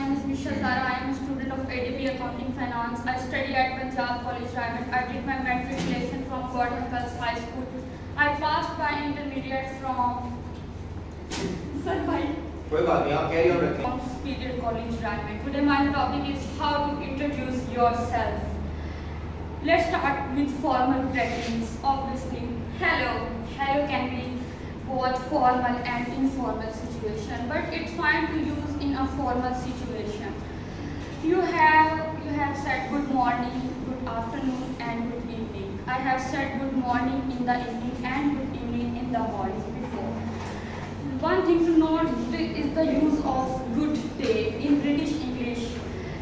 name is Mishal Zahra. I am a student of ADP Accounting Finance. I study at Punjab College, Raiwind. I did my matriculation from Gordon Girls High School. I passed my intermediate from Superior College, Raiwind. Today my topic is how to introduce yourself. Let's start with formal greetings. Obviously, hello. Hello can be both formal and informal situation, but it's fine to formal situation. You have you have said good morning, good afternoon, and good evening. I have said good morning in the evening and good evening in the morning before. One thing to note is the use of good day in British English.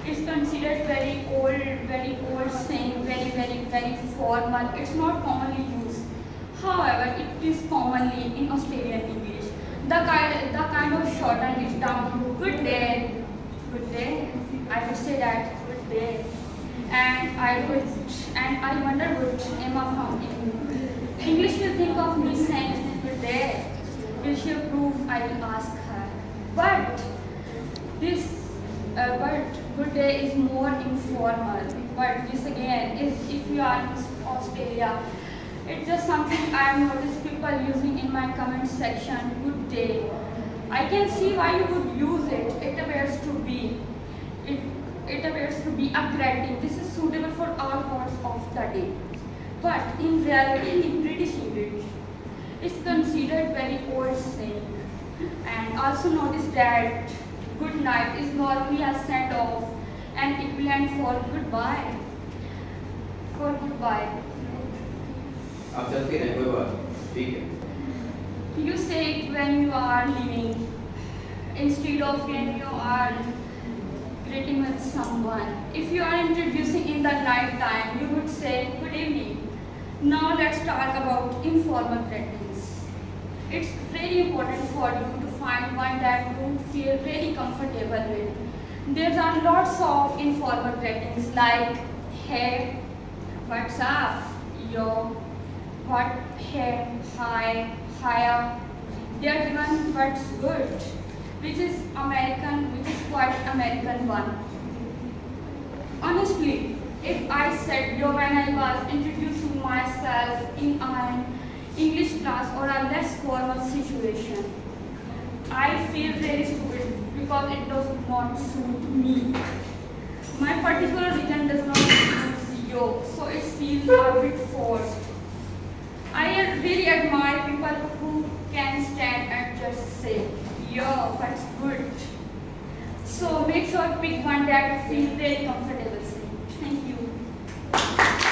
It's considered very old, very old saying, very, very, very formal. It's not commonly used. However, it is commonly in Australian English. The kind, the kind of shorten is down to good day, good day. I would say that good day, and I would, and I wonder what Emma from Eng- English will think of me saying good day. Will she approve? I will ask her. But this, uh, but good day is more informal. But this again is if you are in Australia. It's just something I have noticed people using in my comment section. Good day. I can see why you would use it. It appears to be. It, it appears to be greeting. This is suitable for all parts of the day. But in reality, in British English, it's considered very old saying. And also notice that good night is normally a send off and equivalent for goodbye. For goodbye. आप चलते रहें कोई बात नहीं ठीक है You say it when you are leaving instead of when you are greeting with someone. If you are introducing in the night time, you would say good evening. Now let's talk about informal greetings. It's very important for you to find one that you feel really comfortable with. There are lots of informal greetings like hey, what's up, yo, what, hey, hi, hiya. There's one what's good, which is American, which is quite American one. Honestly, if I said yo when I was introducing myself in an English class or a less formal situation, I feel very stupid because it does not suit me. My particular region does not use yo, so it feels a bit forced really admire people who can stand and just say, yo, that's good. So make sure pick one that you feel very comfortable saying. Thank you.